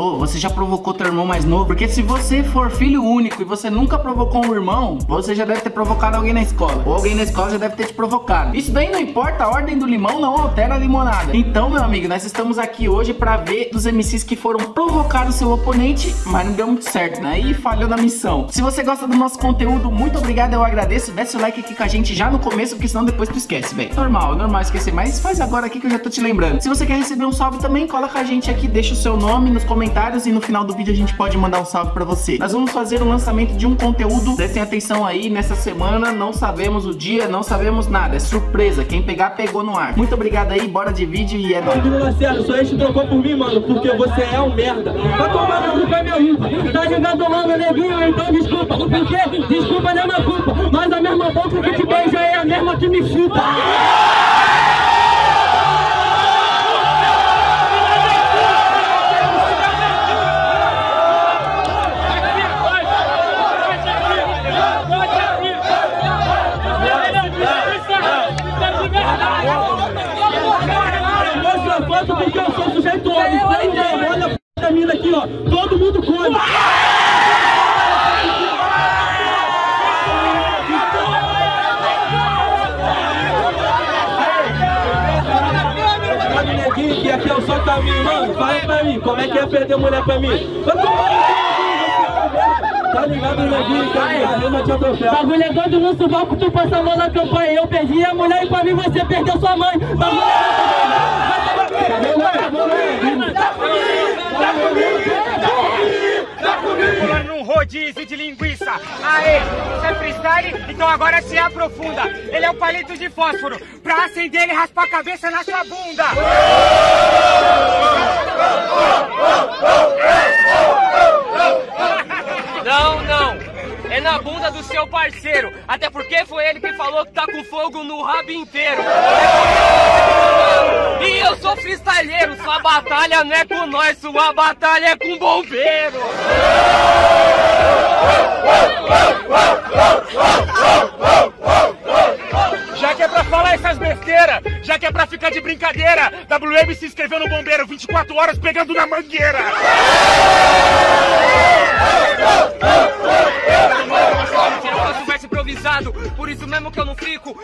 Você já provocou teu irmão mais novo? Porque se você for filho único e você nunca provocou um irmão, você já deve ter provocado alguém na escola. Ou alguém na escola já deve ter te provocado. Isso daí não importa, a ordem do limão não altera a limonada. Então, meu amigo, nós estamos aqui hoje pra ver dos MCs que foram provocar o seu oponente, mas não deu muito certo, né? E falhou na missão. Se você gosta do nosso conteúdo, muito obrigado, eu agradeço. Desce o like aqui com a gente já no começo, porque senão depois tu esquece, velho. Normal, normal esquecer, mas faz agora aqui que eu já tô te lembrando. Se você quer receber um salve também, cola com a gente aqui, deixa o seu nome nos comentários e no final do vídeo a gente pode mandar um salve pra você. Nós vamos fazer o lançamento de um conteúdo, prestem atenção aí, nessa semana, não sabemos o dia, não sabemos nada, é surpresa. Quem pegar, pegou no ar. Muito obrigado aí, bora de vídeo e é nóis. Só trocou por mim, mano, porque você é um merda. Vai tomar no cu, é meu. Tá neguinho, então desculpa. Desculpa não é minha culpa. Mas a mesma boca que te beija é a mesma que me chupa. Neguinho, que aqui é o seu caminho, mano. Fala pra mim, como é que é perder mulher pra mim? Vai tomar no cu, neguinho, Tá ligado, neguinho, que a minha rima te atropela. Bagulho é doido no subaco, tu passa a mão na campanha. Eu perdi a mulher e pra mim você perdeu sua mãe. Bagulho Pulando num rodízio de linguiça. Aê, você é freestyle? Então agora se aprofunda. Ele é o palito de fósforo. Pra acender ele raspar a cabeça na sua bunda. Não, não. Na bunda do seu parceiro. Até porque foi ele que falou que tá com fogo no rabo inteiro. E eu sou freestyleiro. Sua batalha não é com nós, sua batalha é com bombeiro. Já que é pra falar essas besteiras, já que é pra ficar de brincadeira, WM se inscreveu no bombeiro 24 horas pegando na mangueira. Eu faço verso improvisado, por isso mesmo que eu não fico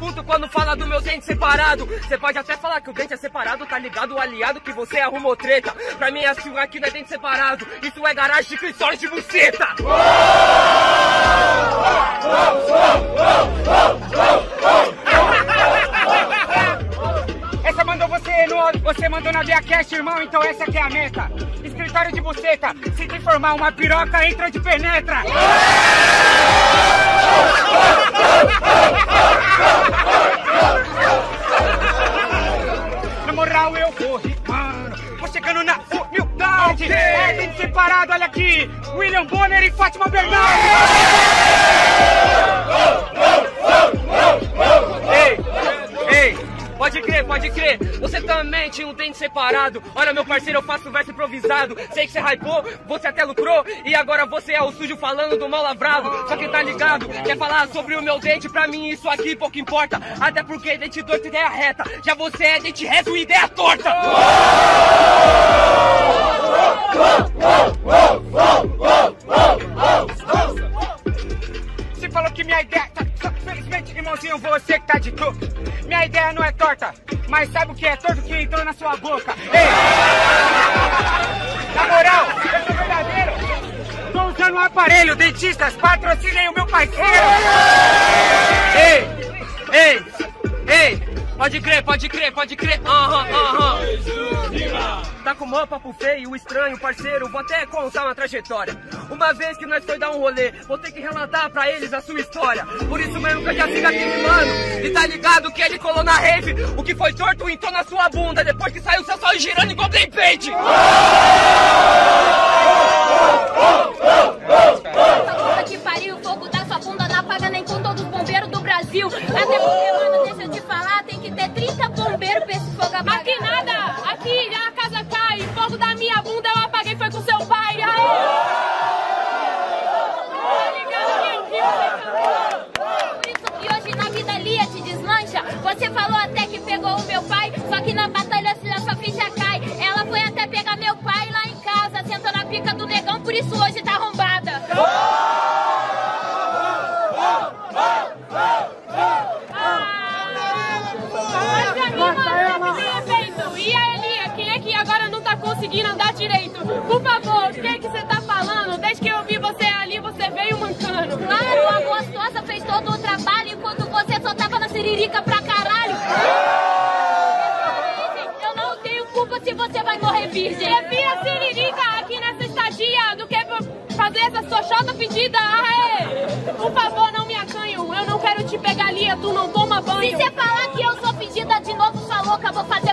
puto quando fala do meu dente separado. Você pode até falar que o dente é separado, tá ligado? O aliado que você arrumou treta. Pra mim, assim, aqui não é dente separado. Isso é garagem de cristório de buceta. Essa mandou você no, você mandou na ViaCast, irmão, então essa aqui é a meta. Escritório de buceta, se te formar uma piroca, entra de penetra. Na moral eu vou rimando, vou chegando na humildade. É gente separado, olha aqui, William Bonner e Fátima Bernardes. Você também tinha um dente separado. Olha, meu parceiro, eu faço verso improvisado. Sei que você hypou, você até lucrou. E agora você é o sujo falando do mal lavrado. Só que tá ligado, quer falar sobre o meu dente? Pra mim isso aqui pouco importa. Até porque dente torto ideia reta. Já você é dente reto ideia torta. Falou que minha ideia. tá- Felizmente, irmãozinho, você que tá de tu. Minha ideia não é torta, mas sabe o que é torto que entrou na sua boca? Ei! Na moral, eu sou verdadeiro. Tô usando um aparelho, dentistas, patrocinem o meu parceiro. Ei, ei, ei. Pode crer, pode crer, pode crer. Aham, aham. Tá com mó papo feio, estranho, parceiro. Vou até contar uma trajetória. Uma vez que nós foi dar um rolê, vou ter que relatar pra eles a sua história. Por isso mesmo que eu já sigo aquele mano. E tá ligado que ele colou na rave. O que foi torto entrou na sua bunda. Depois que saiu, seu só girando igual tem pente. Puta que pariu, o fogo da sua bunda não apaga nem com todos os bombeiros do Brasil. Até porque, mano, fogo apagar. Aqui nada! Aqui a casa cai! Fogo da minha bunda eu apaguei foi com seu pai! Aê! Ligado que eu vi Por isso que hoje na vida Lia te deslancha. Você falou até que pegou o meu pai, só que na batalha a sua ficha cai. Ela foi até pegar meu pai lá pica do negão, por isso hoje siririca pra caralho. Eu não tenho culpa se você vai morrer virgem. Prefira siririca aqui nessa estadia do que fazer essa xoxota pedida. Aê! Por favor, não me acanho. Eu não quero te pegar, Lia. Tu não toma Se banho. você falar que eu sou pedida de novo, sua louca, vou fazer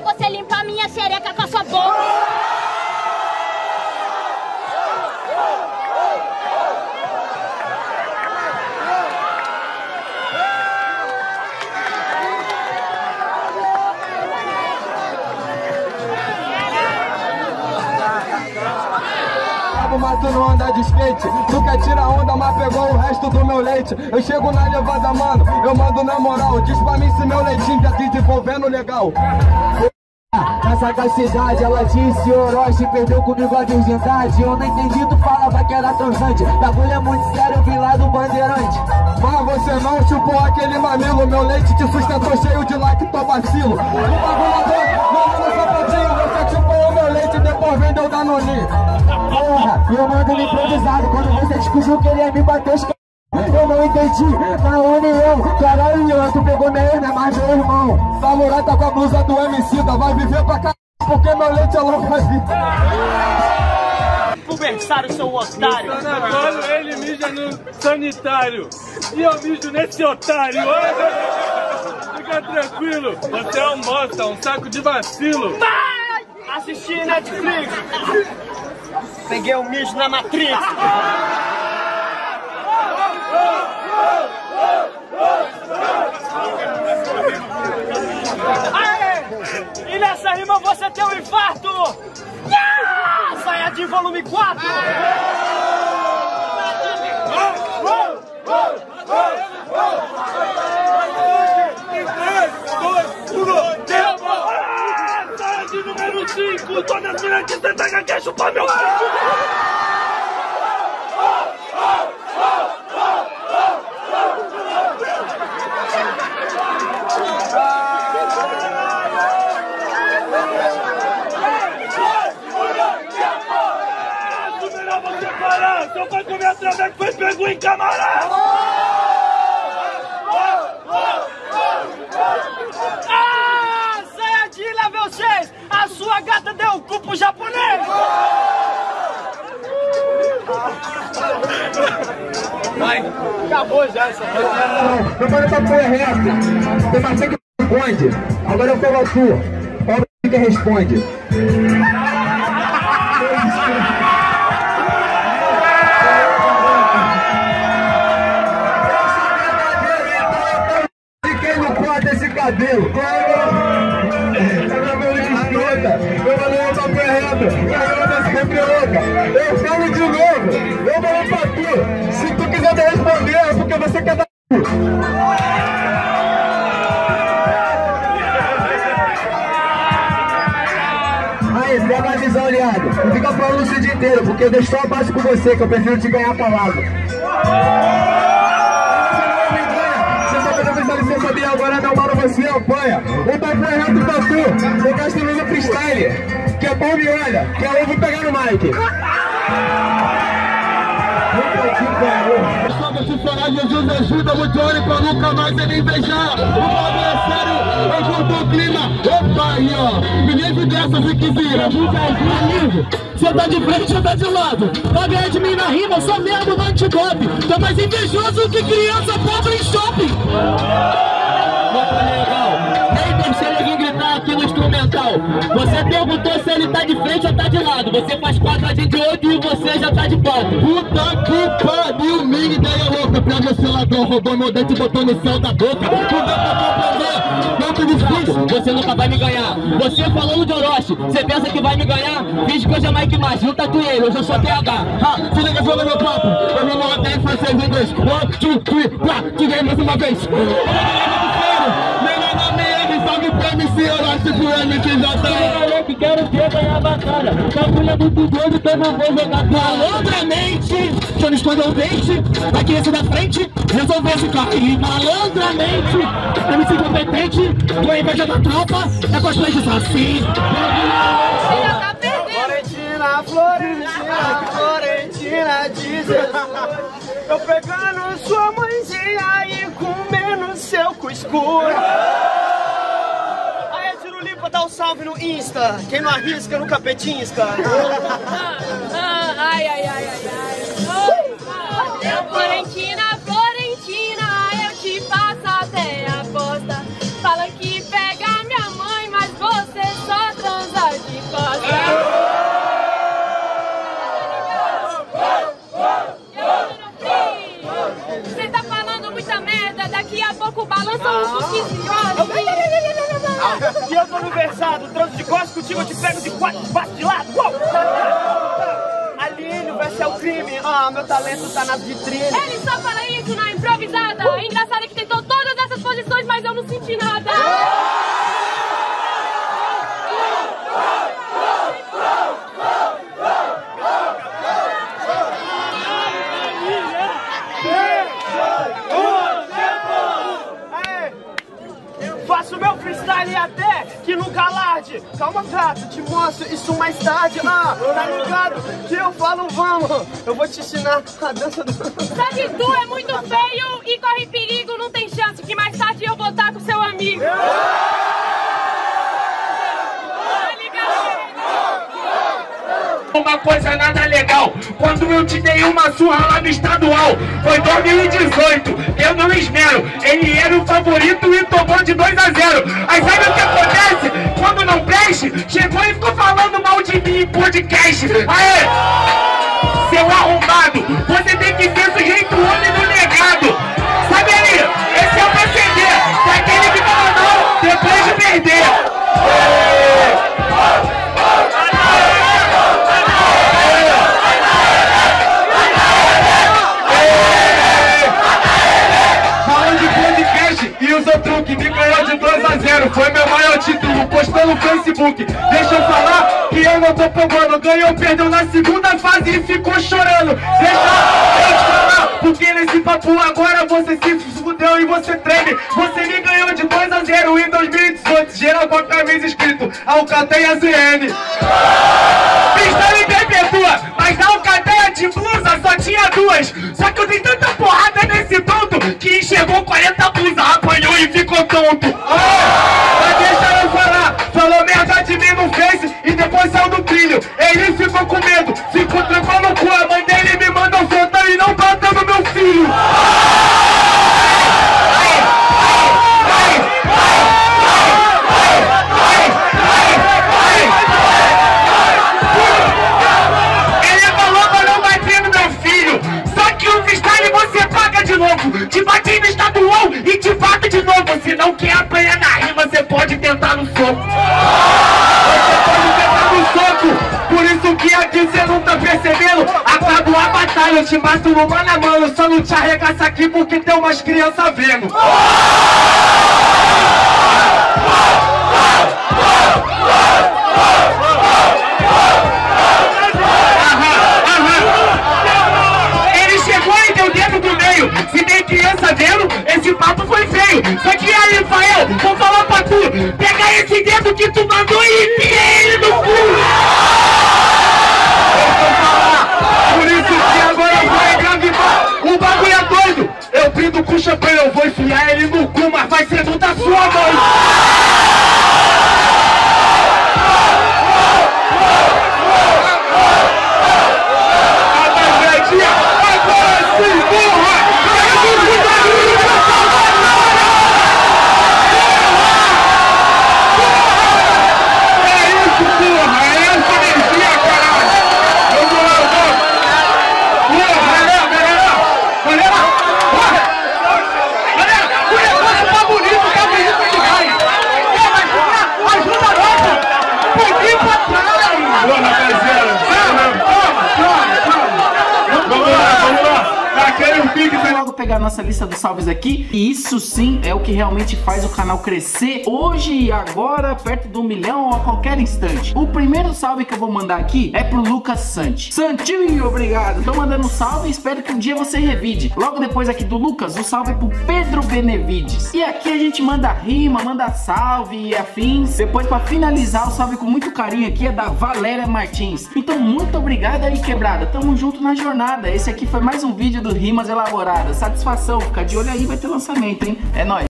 não anda de skate. Tu quer tirar onda, mas pegou o resto do meu leite. Eu chego na levada, mano, eu mando na moral. Diz pra mim se meu leitinho tá desenvolvendo legal. Na sagacidade, ela disse Orochi perdeu comigo a virgindade Eu não entendi, tu falava que era transante. Bagulho é muito sério, eu vim lá do bandeirante. Mas você não chupou aquele mamilo. Meu leite te sustentou cheio de lactobacilo O bagulho é não no sapatinho Você chupou o meu leite depois vendeu danoninho Porra, eu mando no improvisado Quando você discutiu, queria me bater os c... Eu não entendi, na união Caralho, Ian, tu pegou minha ex, não é mais meu irmão Samurai tá com a blusa do MC da Vai viver pra caralho Porque meu leite é vida Conversaram, seu otário. Sanatório, ele mija no sanitário. E eu mijo nesse otário. Fica tranquilo, você é um bosta, um saco de vacilo. Assisti Netflix. Peguei um mijo na Matrix. Aê! E nessa rima você tem um infarto! Ah! Saia de volume 4! Saia 5, todas as minas que você pega quer chupar meu você parar, seu pai comer através foi pego em camarada! Ah! Saia de level 6! A sua gata deu o cu pro japonês! Vai, acabou já essa Meu mano tá porra reto Tem mais que responde Agora eu falo a tua Qual é que responde? E quem não corta esse cabelo? Eu falo de novo, eu falo pra tu. Se tu quiser me responder, é porque você quer dar Aí, pega a visão, aliado Não fica falando o dia inteiro Porque eu deixo só a base com você Que eu prefiro te ganhar Você sabia agora, meu mano, você apanha. O papo é reto pra tu, eu gasto no freestyle. É pau me olha, que é ovo pegar no mic. Só se falar, Jesus ajuda o Johnny pra nunca mais ele invejar. O bagulho é sério, eu junto o clima. Opa, aí ó, me livre dessa se quiser. Ajuda amigo. Você tá de frente ou tá de lado? Pra ganhar de mim na rima, eu sou mesmo no antidope Tô mais invejoso que criança pobre em shopping Muito legal Nem deixei vir gritar aqui no instrumental Você perguntou se ele tá de frente ou tá de lado Você faz quadradinho de oito e você já tá de quatro Puta que pariu, minha ideia louca. Pega esse ladrão, roubou meu dente e botou no céu da boca. Não deu pra não me difícil. Você nunca vai me ganhar. Você falando de Orochi, você pensa que vai me ganhar? Finge que hoje é Mike Mais, não ele, hoje eu sou TH. Ha, se liga, joga meu papo. Eu vou até em francês e inglês. One, two, three, plá, tirei mais uma vez. MC pro MTJ. Falei que quero ver ganhar batalha. O bagulho é muito doido, então eu não vou jogar. Malandramente, se eu não esconder o dente, vai que esse da frente resolver esse carro. E malandramente, MC competente, com a inveja da tropa, é cosplay de saci. Tá perdendo. Florentina, Florentina, Florentina de Jesus. Eu pegando sua mãezinha e comendo seu cuscuz. Limpa, dá um salve no Insta. Quem não arrisca, nunca petisca. Ah, ah, ai, ai, ai, ai, E eu tô no versado, transo de costas contigo, eu te pego de quatro, baixo de lado. Uou! Aline, verso é o crime. Ah, meu talento tá nas vitrines. Ele só fala isso na improvisada. Engraçado é que tentou todas essas posições, mas eu não senti nada. Faço meu freestyle até que nunca alarde. Calma, gato, te mostro isso mais tarde. Ah, tá ligado? Que eu falo, vamos. Eu vou te ensinar a dança do. Sabe, tu é muito feio e corre perigo, não tem chance que mais tarde eu vou estar com seu amigo. Tá ligado? Uma coisa nada legal, quando eu te dei uma surra lá no estadual, foi 2018, eu não esmero, ele era o favorito e tomou de 2 a 0. Aí sabe o que acontece? Quando não preste, chegou e ficou falando mal de mim em podcast. Aê! Seu arrombado, você tem que ser sujeito homem no legado. Postou no Facebook. Deixa eu falar que eu não tô pegando Ganhou, perdeu na segunda fase e ficou chorando. Deixa eu te falar, porque nesse papo agora você se fudeu e você treme. Você me ganhou de 2 a 0 em 2018 Geral com a camisa escrito Alcateia ZN Pistão em perpetua, mas na alcateia de blusa só tinha duas. Só que eu dei tanta porrada nesse tonto que enxergou 40 blusas, apanhou e ficou tonto. Ah, mas deixa falou merda de mim no Face e depois saiu do trilho. Ele ficou com medo, Eu te mato no mano a mano. Só não te arregaça aqui porque tem umas crianças vendo. Ele chegou e deu dedo do meio. Se tem criança vendo, esse papo foi feio. Só que aí, Rafael, vou falar pra tu. Pega esse dedo que tu mandou e enfia ele no cu. Eu vou falar. Por isso que agora eu vou engravidar. O bagulho é doido. Eu brindo com champanhe, eu vou enfiar ele no cu, mas vai ser no da sua mãe. pegar a nossa salves aqui. E isso sim é o que realmente faz o canal crescer hoje e agora, perto do milhão ou a qualquer instante. O primeiro salve que eu vou mandar aqui é pro Lucas Santi. Santinho, obrigado. Tô mandando um salve e espero que um dia você revide. Logo depois aqui do Lucas, o salve é pro Pedro Benevides. E aqui a gente manda rima, manda salve e afins. Depois para finalizar o salve com muito carinho aqui é da Valéria Martins. Então muito obrigado aí, quebrada. Tamo junto na jornada. Esse aqui foi mais um vídeo do Rimas Elaboradas. Satisfação, fica de olho aí, vai ter lançamento, hein? É nóis.